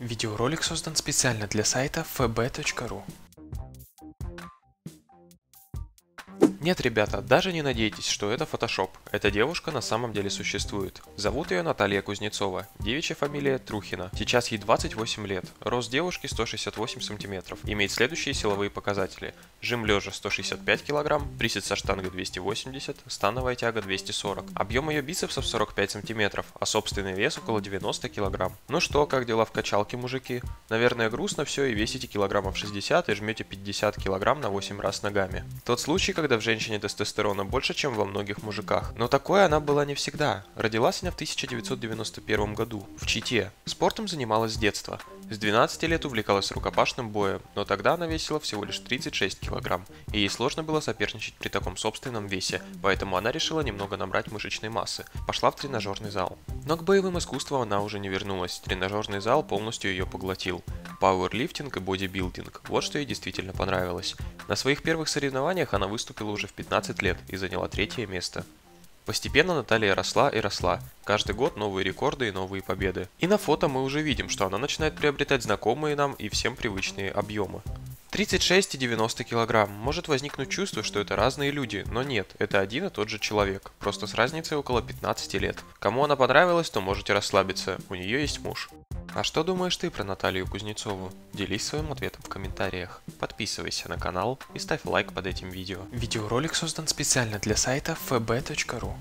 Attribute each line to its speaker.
Speaker 1: Видеоролик создан специально для сайта fb.ru. Нет, ребята, даже не надейтесь, что это фотошоп. Эта девушка на самом деле существует. Зовут ее Наталья Кузнецова, девичья фамилия Трухина. Сейчас ей 28 лет. Рост девушки 168 сантиметров. Имеет следующие силовые показатели. Жим лежа 165 кг, присед со штангой 280, становая тяга 240. Объем ее бицепсов 45 сантиметров, а собственный вес около 90 кг. Ну что, как дела в качалке, мужики? Наверное, грустно все и весите килограммов 60 и жмете 50 кг на 8 раз ногами. Тот случай, когда в женщине тестостерона больше, чем во многих мужиках. Но такое она была не всегда. Родилась она в 1991 году, в Чите. Спортом занималась с детства. С 12 лет увлекалась рукопашным боем, но тогда она весила всего лишь 36 килограмм, и ей сложно было соперничать при таком собственном весе, поэтому она решила немного набрать мышечной массы. Пошла в тренажерный зал. Но к боевым искусствам она уже не вернулась, тренажерный зал полностью ее поглотил. Пауэрлифтинг и бодибилдинг – вот что ей действительно понравилось. На своих первых соревнованиях она выступила уже в 15 лет и заняла третье место. Постепенно Наталья росла и росла. Каждый год новые рекорды и новые победы. И на фото мы уже видим, что она начинает приобретать знакомые нам и всем привычные объемы. 36 и 90 килограмм. Может возникнуть чувство, что это разные люди, но нет, это один и тот же человек, просто с разницей около 15 лет. Кому она понравилась, то можете расслабиться, у нее есть муж. А что думаешь ты про Наталью Кузнецову? Делись своим ответом в комментариях. Подписывайся на канал и ставь лайк под этим видео. Видеоролик создан специально для сайта fb.ru.